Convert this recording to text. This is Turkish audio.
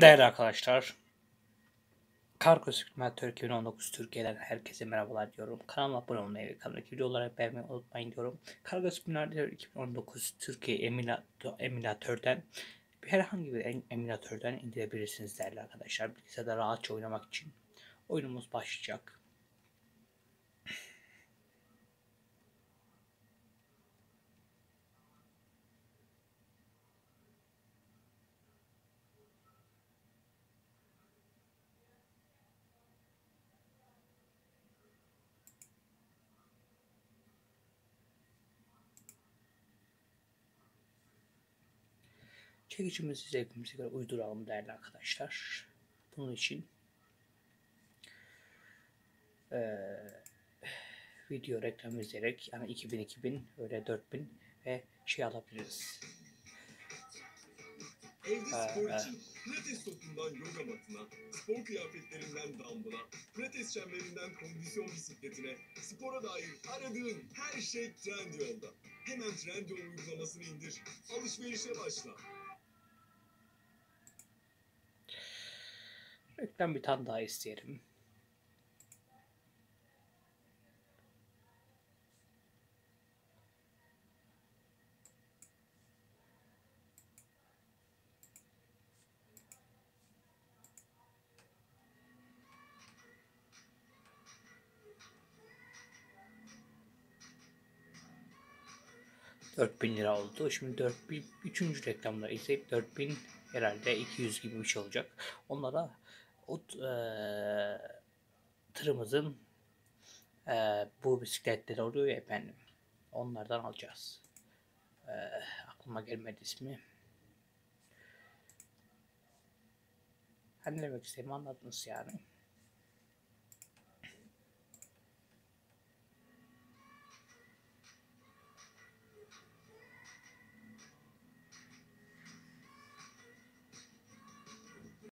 Değerli arkadaşlar, Kargo Simulator 2019 Türkiye'den herkese merhabalar diyorum. Kanalıma abone olmayı ve kanaldaki videoları beğenmeyi unutmayın diyorum. Kargo Simulator 2019 Türkiye emülatör, emülatörden herhangi bir em- emülatörden indirebilirsiniz değerli arkadaşlar. Bilgisayarda rahatça oynamak için oyunumuz başlayacak. Çekicimizi zevkimize göre uyduralım değerli arkadaşlar. Bunun için eee, video reklam izleyerek yani 2000 2000 öyle 4000 ve şey alabiliriz. Evde spor e. için pilates topundan yoga matına, spor kıyafetlerinden dumbbell'a, pilates çemberinden kondisyon bisikletine, spora dair aradığın her şey Trendyol'da. Hemen Trendyol uygulamasını indir, alışverişe başla. Reklam bir tane daha isteyelim. bin lira oldu. Şimdi 4000 üçüncü reklamda izleyip 4000 herhalde 200 gibi bir şey olacak. Onlara o eee tırımızın eee, bu bisikletleri oluyor ya efendim. Onlardan alacağız. Eee, aklıma gelmedi ismi. Hani demek istediğimi anladınız yani.